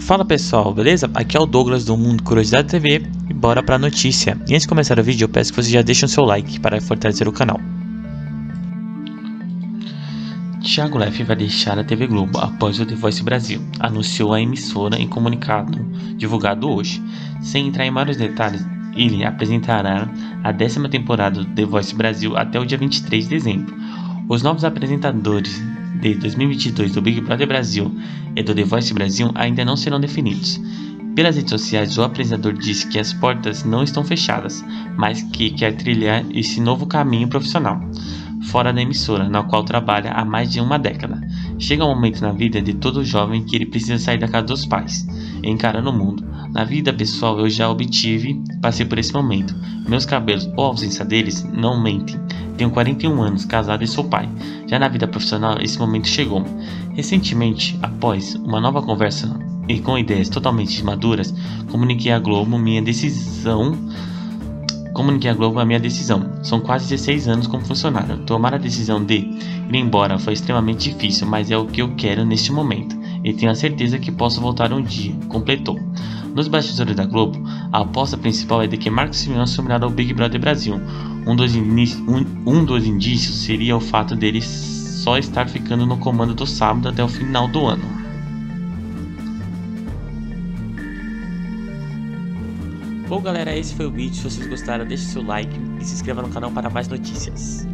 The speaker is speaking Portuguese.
Fala pessoal, beleza? Aqui é o Douglas do Mundo Curiosidade TV e bora pra notícia. E antes de começar o vídeo, eu peço que vocês já deixem o seu like para fortalecer o canal. Thiago Leff vai deixar a TV Globo após o The Voice Brasil, anunciou a emissora em comunicado divulgado hoje. Sem entrar em maiores detalhes, ele apresentará a décima temporada do The Voice Brasil até o dia 23 de dezembro. Os novos apresentadores de 2022 do Big Brother Brasil e do The Voice Brasil ainda não serão definidos. Pelas redes sociais, o apresentador disse que as portas não estão fechadas, mas que quer trilhar esse novo caminho profissional, fora da emissora, na qual trabalha há mais de uma década. Chega um momento na vida de todo jovem que ele precisa sair da casa dos pais, encarando o mundo. Na vida pessoal, eu já obtive, passei por esse momento. Meus cabelos ou ausência deles não mentem. Tenho 41 anos, casado e sou pai. Já na vida profissional, esse momento chegou. Recentemente, após uma nova conversa e com ideias totalmente maduras, comuniquei à Globo minha decisão. Comuniquei à Globo a minha decisão. São quase 16 anos como funcionário. Tomar a decisão de ir embora foi extremamente difícil, mas é o que eu quero neste momento. E tenho a certeza que posso voltar um dia, completou. Nos bastidores da Globo, a aposta principal é de que Marcos Simeone assumirá o Big Brother Brasil. Um dos, um, um dos indícios seria o fato dele só estar ficando no comando do sábado até o final do ano. Bom galera, esse foi o vídeo. Se vocês gostaram, deixe seu like e se inscreva no canal para mais notícias.